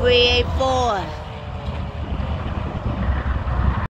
384.